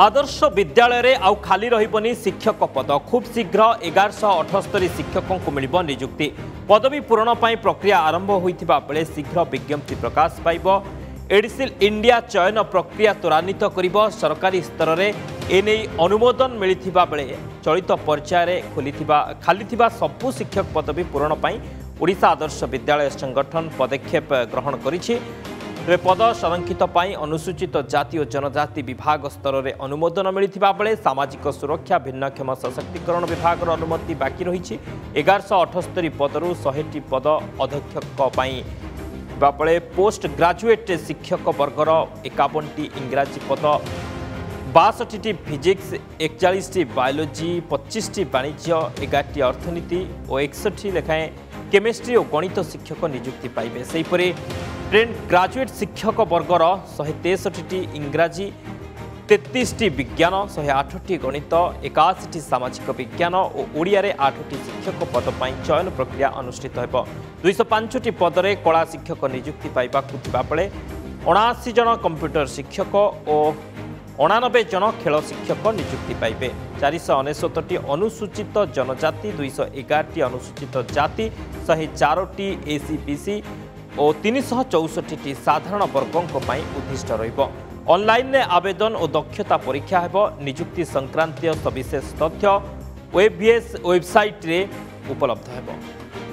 ଆଦର୍ଶ ବିଦ୍ୟାଳୟରେ ଆଉ ଖାଲି ରହିବନି ଶିକ୍ଷକ ପଦ ଖୁବ୍ ଶୀଘ୍ର ଏଗାରଶହ ଅଠସ୍ତରୀ ଶିକ୍ଷକଙ୍କୁ ମିଳିବ ନିଯୁକ୍ତି ପଦବୀ ପୂରଣ ପାଇଁ ପ୍ରକ୍ରିୟା ଆରମ୍ଭ ହୋଇଥିବା ବେଳେ ଶୀଘ୍ର ବିଜ୍ଞପ୍ତି ପ୍ରକାଶ ପାଇବ ଏଡିସିଲ୍ ଇଣ୍ଡିଆ ଚୟନ ପ୍ରକ୍ରିୟା ତ୍ୱରାନ୍ୱିତ କରିବ ସରକାରୀ ସ୍ତରରେ ଏନେଇ ଅନୁମୋଦନ ମିଳିଥିବା ବେଳେ ଚଳିତ ପର୍ଯ୍ୟାୟରେ ଖୋଲିଥିବା ଖାଲିଥିବା ସବୁ ଶିକ୍ଷକ ପଦବୀ ପୂରଣ ପାଇଁ ଓଡ଼ିଶା ଆଦର୍ଶ ବିଦ୍ୟାଳୟ ସଂଗଠନ ପଦକ୍ଷେପ ଗ୍ରହଣ କରିଛି ତେବେ ପଦ ସଂରକ୍ଷିତ ପାଇଁ ଅନୁସୂଚିତ ଜାତି ଓ ଜନଜାତି ବିଭାଗ ସ୍ତରରେ ଅନୁମୋଦନ ମିଳିଥିବା ବେଳେ ସାମାଜିକ ସୁରକ୍ଷା ଭିନ୍ନକ୍ଷମ ସଶକ୍ତିକରଣ ବିଭାଗର ଅନୁମତି ବାକି ରହିଛି ଏଗାରଶହ ଅଠସ୍ତରୀ ପଦରୁ ଶହେଟି ପଦ ଅଧ୍ୟକ୍ଷଙ୍କ ପାଇଁ ଥିବା ବେଳେ ପୋଷ୍ଟ ଗ୍ରାଜୁଏଟ୍ ଶିକ୍ଷକ ବର୍ଗର ଏକାବନଟି ଇଂରାଜୀ ପଦ ବାଷଠିଟି ଫିଜିକ୍ସ ଏକଚାଳିଶଟି ବାୟୋଲୋଜି ପଚିଶଟି ବାଣିଜ୍ୟ ଏଗାରଟି ଅର୍ଥନୀତି ଓ ଏକଷଠି ଲେଖାଏଁ କେମିଷ୍ଟ୍ରି ଓ ଗଣିତ ଶିକ୍ଷକ ନିଯୁକ୍ତି ପାଇବେ ସେହିପରି ଟ୍ରେଣ୍ଡ ଗ୍ରାଜୁଏଟ୍ ଶିକ୍ଷକ ବର୍ଗର ଶହେ ତେଷଠିଟି ଇଂରାଜୀ তেত্রিশটি বিজ্ঞান শহে আঠটি গণিত একাশটি সামাজিক বিজ্ঞান ও ওড়িয়ার আঠটি শিক্ষক পদ পাই চয়ন প্রক্রিয়া অনুষ্ঠিত হব দুইশ পাঁচটি পদরে কলা শিক্ষক নিযুক্তি পাইবাকু বেড়ে অনাশি জন কম্প্যুটর শিক্ষক ও অনানবে জন খেল শিক্ষক নিযুক্তি পাইবে চারিশ অনেশতটি অনুসূচিত জনজাতি দুইশ এগারটি অনুসূচিত জাতি শহে চারোটি এসিপিসি ଓ ତିନିଶହ ଚଉଷଠିଟି ସାଧାରଣ ବର୍ଗଙ୍କ ପାଇଁ ଉଦ୍ଦିଷ୍ଟ ରହିବ ଅନ୍ଲାଇନ୍ରେ ଆବେଦନ ଓ ଦକ୍ଷତା ପରୀକ୍ଷା ହେବ ନିଯୁକ୍ତି ସଂକ୍ରାନ୍ତୀୟ ସବିଶେଷ ତଥ୍ୟ ଓଏବିଏସ୍ ୱେବସାଇଟ୍ରେ ଉପଲବ୍ଧ ହେବ